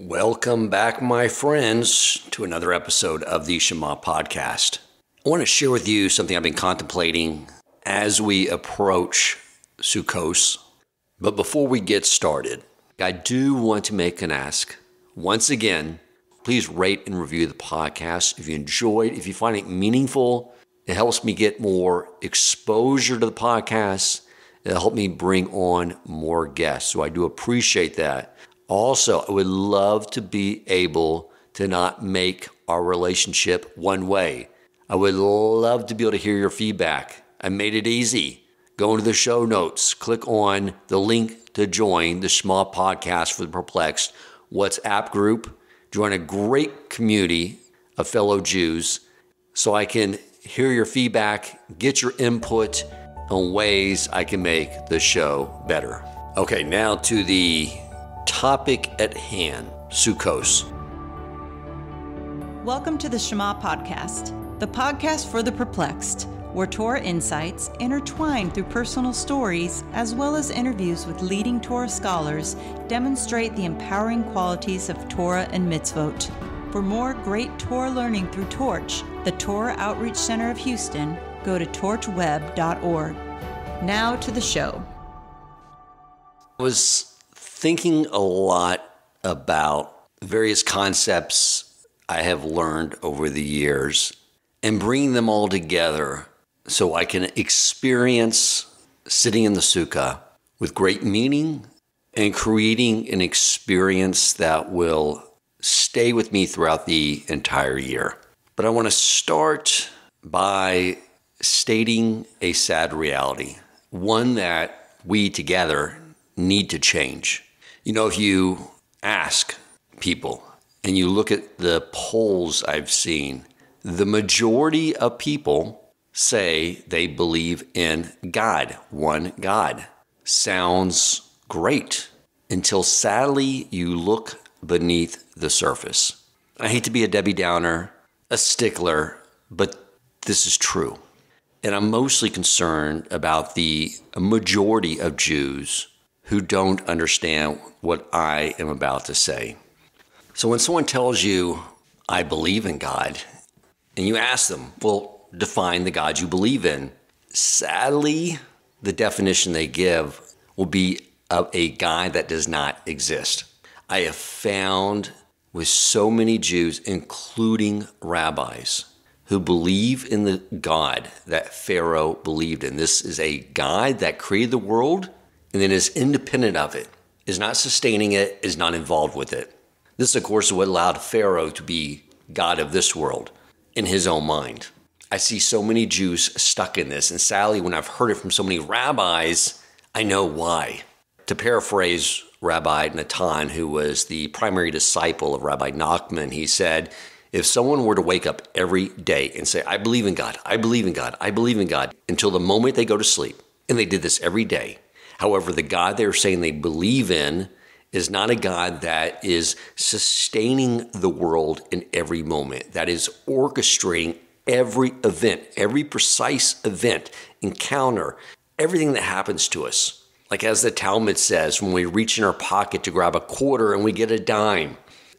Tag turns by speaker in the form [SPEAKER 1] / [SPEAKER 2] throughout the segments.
[SPEAKER 1] Welcome back, my friends, to another episode of the Shema Podcast. I want to share with you something I've been contemplating as we approach Sukkot. But before we get started, I do want to make an ask. Once again, please rate and review the podcast if you enjoyed, if you find it meaningful. It helps me get more exposure to the podcast. It'll help me bring on more guests. So I do appreciate that. Also, I would love to be able to not make our relationship one way. I would love to be able to hear your feedback. I made it easy. Go into the show notes, click on the link to join the Shema podcast for the perplexed WhatsApp group. Join a great community of fellow Jews so I can hear your feedback, get your input on ways I can make the show better. Okay, now to the topic at hand Sukkos.
[SPEAKER 2] Welcome to the Shema Podcast, the podcast for the perplexed, where Torah insights, intertwined through personal stories as well as interviews with leading Torah scholars, demonstrate the empowering qualities of Torah and mitzvot. For more great Torah learning through Torch, the Torah Outreach Center of Houston, go to torchweb.org. Now to the show.
[SPEAKER 1] I was thinking a lot about various concepts I have learned over the years and bringing them all together so I can experience sitting in the sukkah with great meaning and creating an experience that will stay with me throughout the entire year. But I want to start by stating a sad reality, one that we together need to change. You know, if you ask people and you look at the polls I've seen, the majority of people say they believe in God, one God. Sounds great until sadly you look beneath the surface. I hate to be a Debbie Downer, a stickler, but this is true. And I'm mostly concerned about the majority of Jews who don't understand what I am about to say. So when someone tells you, I believe in God, and you ask them, well, define the God you believe in, sadly, the definition they give will be of a God that does not exist. I have found with so many Jews, including rabbis, who believe in the God that Pharaoh believed in. This is a God that created the world and then is independent of it, is not sustaining it, is not involved with it. This, of course, is what allowed Pharaoh to be God of this world in his own mind. I see so many Jews stuck in this, and sadly, when I've heard it from so many rabbis, I know why. To paraphrase Rabbi Natan, who was the primary disciple of Rabbi Nachman, he said, if someone were to wake up every day and say, I believe in God, I believe in God, I believe in God, until the moment they go to sleep, and they did this every day, However, the God they're saying they believe in is not a God that is sustaining the world in every moment, that is orchestrating every event, every precise event, encounter, everything that happens to us. Like as the Talmud says, when we reach in our pocket to grab a quarter and we get a dime,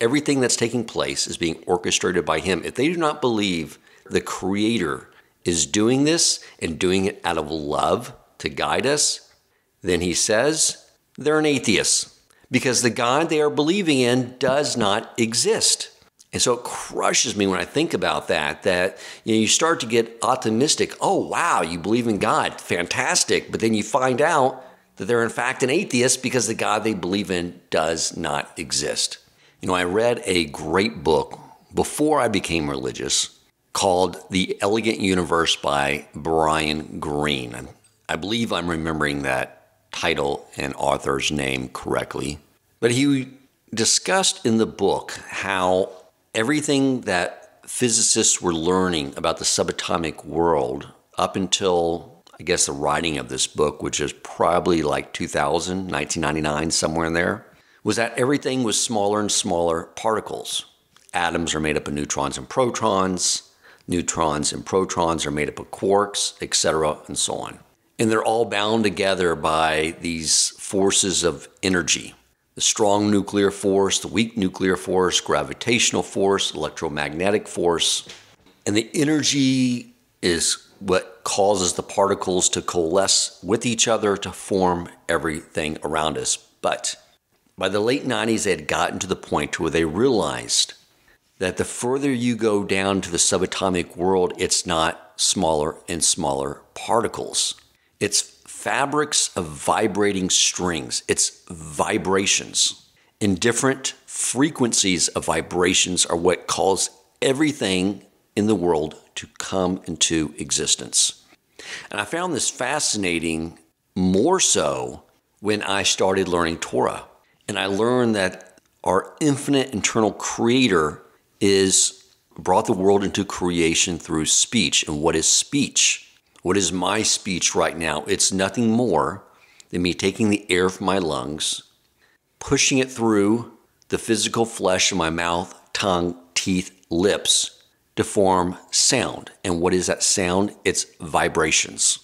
[SPEAKER 1] everything that's taking place is being orchestrated by Him. If they do not believe the Creator is doing this and doing it out of love to guide us, then he says they're an atheist because the God they are believing in does not exist. And so it crushes me when I think about that, that you, know, you start to get optimistic. Oh, wow, you believe in God. Fantastic. But then you find out that they're in fact an atheist because the God they believe in does not exist. You know, I read a great book before I became religious called The Elegant Universe by Brian Greene. I believe I'm remembering that title and author's name correctly. But he discussed in the book how everything that physicists were learning about the subatomic world up until, I guess, the writing of this book, which is probably like 2000, 1999, somewhere in there, was that everything was smaller and smaller particles. Atoms are made up of neutrons and protons. Neutrons and protons are made up of quarks, etc., and so on. And they're all bound together by these forces of energy. the strong nuclear force, the weak nuclear force, gravitational force, electromagnetic force. And the energy is what causes the particles to coalesce with each other to form everything around us. But by the late 90s, they had gotten to the point where they realized that the further you go down to the subatomic world, it's not smaller and smaller particles. It's fabrics of vibrating strings, it's vibrations. And different frequencies of vibrations are what cause everything in the world to come into existence. And I found this fascinating more so when I started learning Torah. And I learned that our infinite internal creator is brought the world into creation through speech. And what is speech? What is my speech right now? It's nothing more than me taking the air from my lungs, pushing it through the physical flesh of my mouth, tongue, teeth, lips to form sound. And what is that sound? It's vibrations.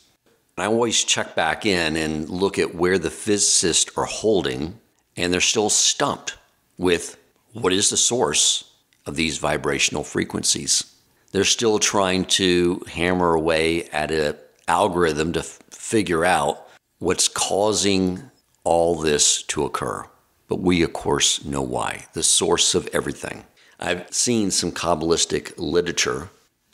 [SPEAKER 1] I always check back in and look at where the physicists are holding, and they're still stumped with what is the source of these vibrational frequencies. They're still trying to hammer away at an algorithm to f- figure out what's causing all this to occur. But we, of course, know why the source of everything. I've seen some Kabbalistic literature,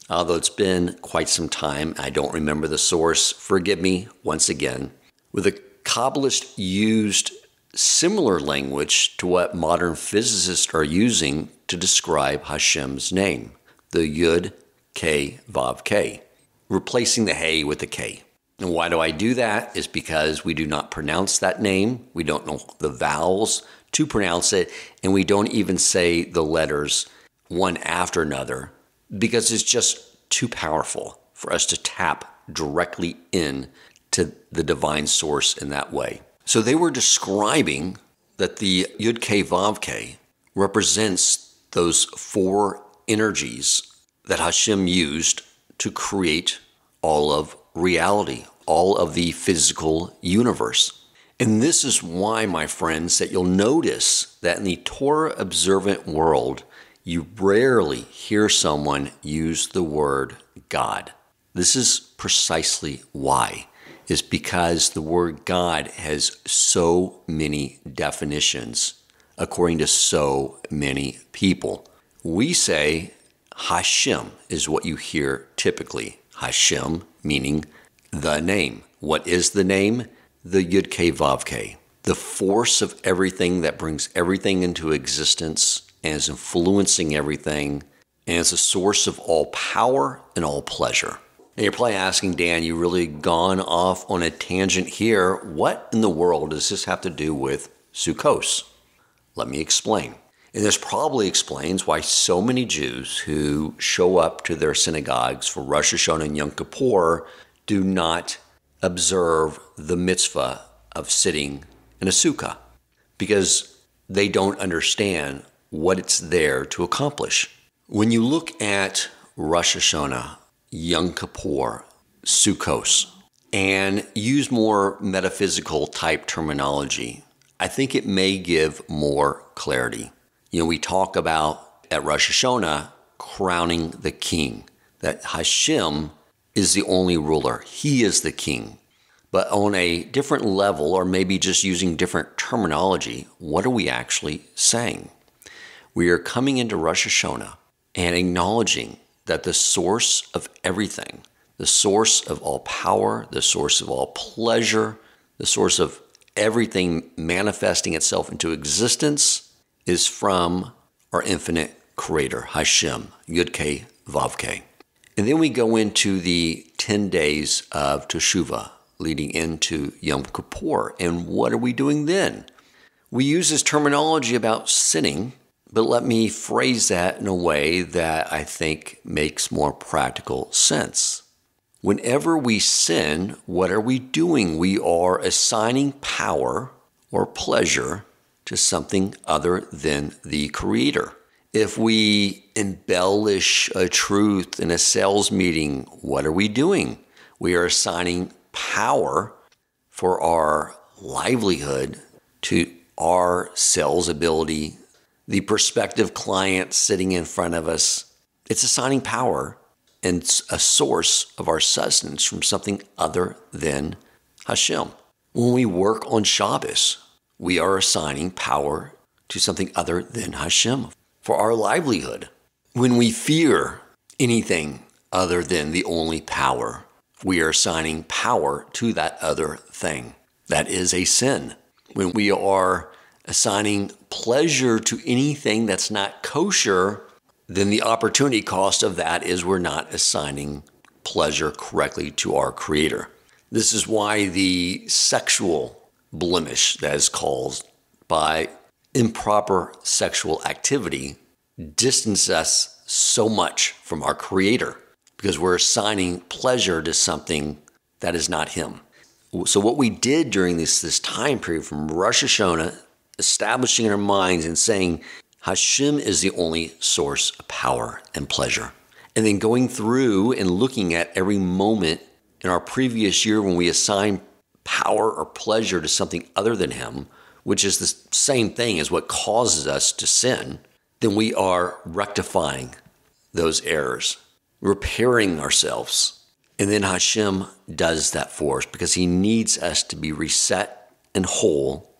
[SPEAKER 1] although it's been quite some time. I don't remember the source. Forgive me once again. Where the Kabbalist used similar language to what modern physicists are using to describe Hashem's name the Yud, K, Vav, K, replacing the Hey with the K. And why do I do that? Is because we do not pronounce that name. We don't know the vowels to pronounce it, and we don't even say the letters one after another because it's just too powerful for us to tap directly in to the divine source in that way. So they were describing that the Yud K Vav K represents those four energies that Hashem used to create all of reality, all of the physical universe. And this is why, my friends, that you'll notice that in the Torah observant world, you rarely hear someone use the word God. This is precisely why, is because the word God has so many definitions according to so many people. We say Hashem is what you hear typically. Hashem meaning the name. What is the name? The Yud Ke Vav Ke, the force of everything that brings everything into existence and is influencing everything and is a source of all power and all pleasure. Now you're probably asking, Dan, you really gone off on a tangent here. What in the world does this have to do with Sukkos? Let me explain. And this probably explains why so many Jews who show up to their synagogues for Rosh Hashanah and Yom Kippur do not observe the mitzvah of sitting in a sukkah because they don't understand what it's there to accomplish. When you look at Rosh Hashanah, Yom Kippur, Sukkos, and use more metaphysical type terminology, I think it may give more clarity. You know, we talk about at Rosh Hashanah crowning the king, that Hashem is the only ruler, he is the king. But on a different level, or maybe just using different terminology, what are we actually saying? We are coming into Rosh Hashanah and acknowledging that the source of everything, the source of all power, the source of all pleasure, the source of everything manifesting itself into existence is from our infinite creator, Hashem, Yud Ke Vav. And then we go into the 10 days of Teshuvah leading into Yom Kippur. And what are we doing then? We use this terminology about sinning, but let me phrase that in a way that I think makes more practical sense. Whenever we sin, what are we doing? We are assigning power or pleasure to something other than the Creator. If we embellish a truth in a sales meeting, what are we doing? We are assigning power for our livelihood to our sales ability, the prospective client sitting in front of us. It's assigning power and a source of our sustenance from something other than Hashem. When we work on Shabbos, we are assigning power to something other than Hashem for our livelihood. When we fear anything other than the only power, we are assigning power to that other thing. That is a sin. When we are assigning pleasure to anything that's not kosher, then the opportunity cost of that is we're not assigning pleasure correctly to our Creator. This is why the sexual blemish that is caused by improper sexual activity distances us so much from our Creator because we're assigning pleasure to something that is not Him. So, what we did during this, this time period from Rosh Hashanah, establishing in our minds and saying, Hashem is the only source of power and pleasure. And then going through and looking at every moment in our previous year when we assign power or pleasure to something other than Him, which is the same thing as what causes us to sin, then we are rectifying those errors, repairing ourselves. And then Hashem does that for us because He needs us to be reset and whole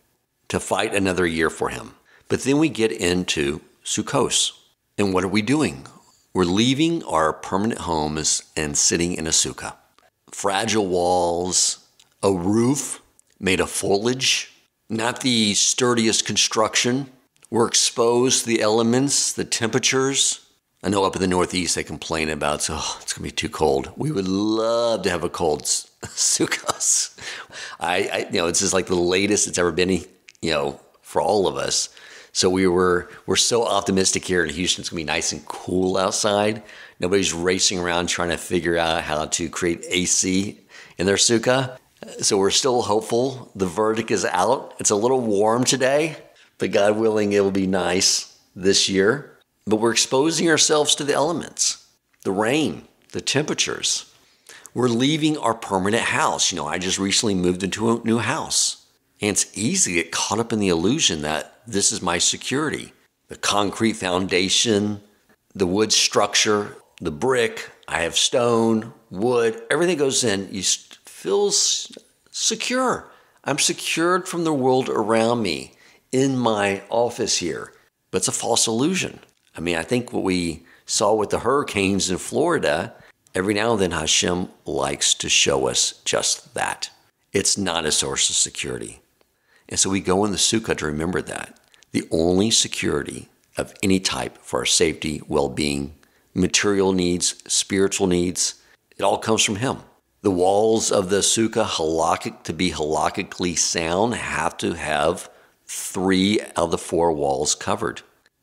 [SPEAKER 1] to fight another year for Him. But then we get into Sukkos. And what are we doing? We're leaving our permanent homes and sitting in a sukkah. Fragile walls, a roof made of foliage, not the sturdiest construction. We're exposed to the elements, the temperatures. I know up in the Northeast they complain about, oh, it's to be too cold. We would love to have a cold sukkahs. I, I, you know, it's just like the latest it's ever been, you know, for all of us. So we were we're so optimistic here in Houston. It's gonna be nice and cool outside. Nobody's racing around trying to figure out how to create AC in their sukkah. So we're still hopeful. The verdict is out. It's a little warm today, but God willing, it will be nice this year. But we're exposing ourselves to the elements, the rain, the temperatures. We're leaving our permanent house. You know, I just recently moved into a new house. And it's easy to get caught up in the illusion that this is my security. The concrete foundation, the wood structure, the brick, I have stone, wood, everything goes in. You feels secure. I'm secured from the world around me in my office here. But it's a false illusion. I mean, I think what we saw with the hurricanes in Florida, every now and then Hashem likes to show us just that. It's not a source of security. And so we go in the sukkah to remember that. The only security of any type for our safety, well being, material needs, spiritual needs, it all comes from Him. The walls of the sukkah, halakhic, to be halakhically sound, have to have three of the four walls covered.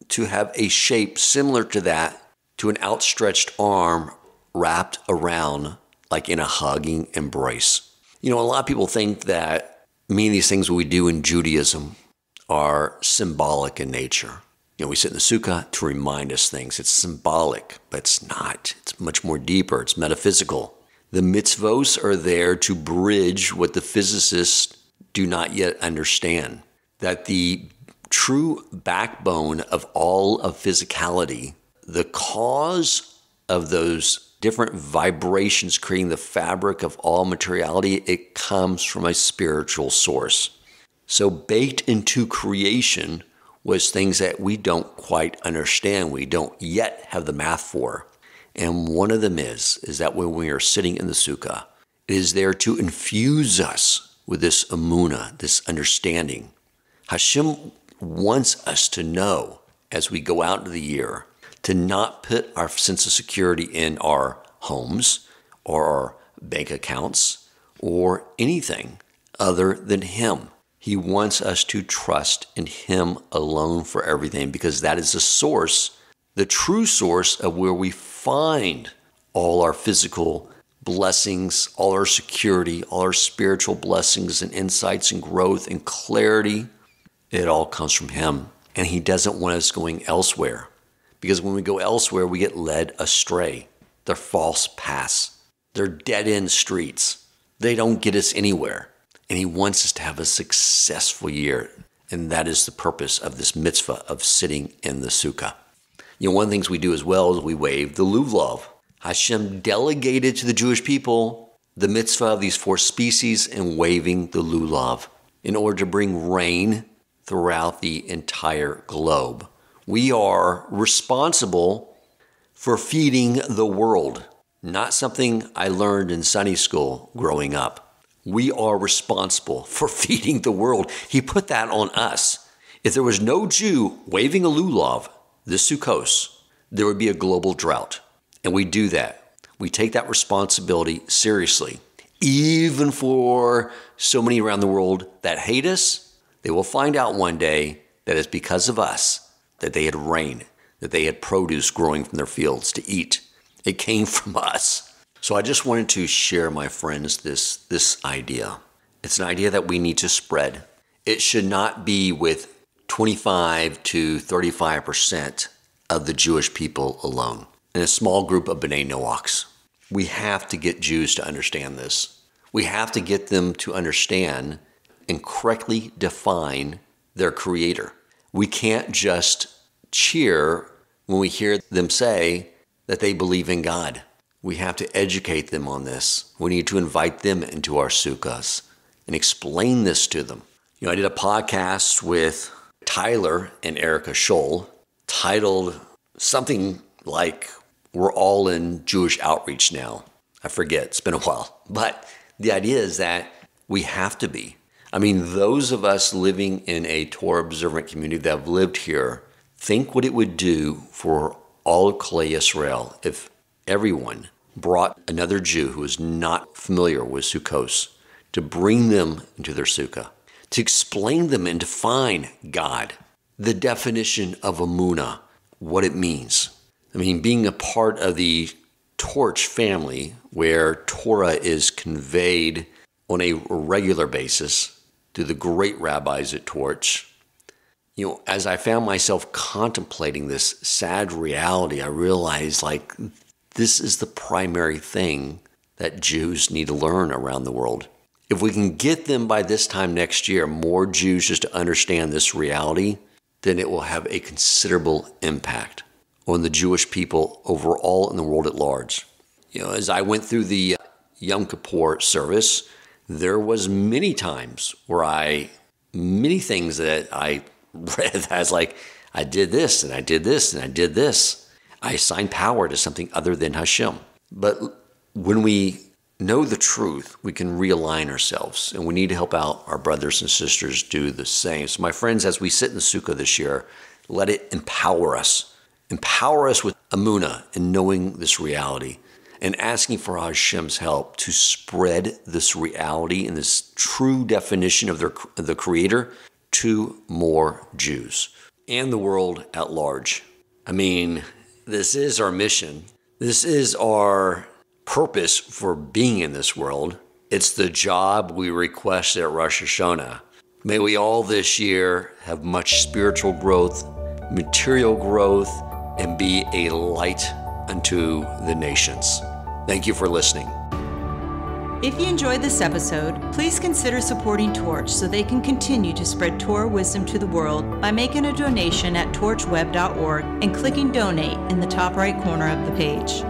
[SPEAKER 1] To have a shape similar to that, to an outstretched arm wrapped around like in a hugging embrace. You know, a lot of people think that many of these things we do in Judaism are symbolic in nature. You know, we sit in the sukkah to remind us things. It's symbolic, but it's not. It's much more deeper. It's metaphysical. The mitzvos are there to bridge what the physicists do not yet understand that the true backbone of all of physicality, the cause of those different vibrations creating the fabric of all materiality, it comes from a spiritual source. So, baked into creation was things that we don't quite understand, we don't yet have the math for. And one of them is, is that when we are sitting in the sukkah, it is there to infuse us with this amuna, this understanding. Hashem wants us to know as we go out into the year to not put our sense of security in our homes or our bank accounts or anything other than Him. He wants us to trust in Him alone for everything because that is the source, the true source of where we find all our physical blessings, all our security, all our spiritual blessings and insights and growth and clarity. It all comes from Him. And He doesn't want us going elsewhere. Because when we go elsewhere, we get led astray. They're false paths, they're dead end streets. They don't get us anywhere. And He wants us to have a successful year, And that is the purpose of this mitzvah of sitting in the sukkah. You know, one of the things we do as well is we wave the lulav. Hashem delegated to the Jewish people the mitzvah of these four species and waving the lulav in order to bring rain throughout the entire globe. We are responsible for feeding the world, not something I learned in Sunday school growing up. We are responsible for feeding the world. He put that on us. If there was no Jew waving a lulav this Sukkos, there would be a global drought. And we do that. We take that responsibility seriously. Even for so many around the world that hate us, they will find out one day that it's because of us that they had rain, that they had produce growing from their fields to eat. It came from us. So I just wanted to share, my friends, this, this idea. It's an idea that we need to spread. It should not be with 25 to 35% of the Jewish people alone and a small group of B'nai Noachs. We have to get Jews to understand this. We have to get them to understand and correctly define their creator. We can't just cheer when we hear them say that they believe in God. We have to educate them on this. We need to invite them into our sukkahs and explain this to them. You know, I did a podcast with Tyler and Erica Scholl titled something like We're All in Jewish Outreach Now. I forget, it's been a while. But the idea is that we have to be. I mean, those of us living in a Torah observant community that have lived here think what it would do for all of Klal Yisrael if everyone brought another Jew who is not familiar with Sukkos to bring them into their sukkah, to explain them and define God, the definition of Amuna, what it means. I mean, being a part of the Torch family, where Torah is conveyed on a regular basis, through the great rabbis at Torch. You know, as I found myself contemplating this sad reality, I realized like this is the primary thing that Jews need to learn around the world. If we can get them by this time next year, more Jews just to understand this reality, then it will have a considerable impact on the Jewish people overall in the world at large. You know, as I went through the uh, Yom Kippur service, there was many times where I many things that I read as like I did this and I did this and I did this. I assigned power to something other than Hashem. But when we know the truth, we can realign ourselves and we need to help out our brothers and sisters do the same. So, my friends, as we sit in the sukkah this year, let it empower us. Empower us with amuna and knowing this reality and asking for Hashem's help to spread this reality and this true definition of, their, of the Creator to more Jews and the world at large. I mean, this is our mission. This is our purpose for being in this world. It's the job we request at Rosh Hashanah. May we all this year have much spiritual growth, material growth, and be a light unto the nations. Thank you for listening.
[SPEAKER 2] If you enjoyed this episode, please consider supporting Torch so they can continue to spread Torah wisdom to the world by making a donation at torchweb.org and clicking donate in the top right corner of the page.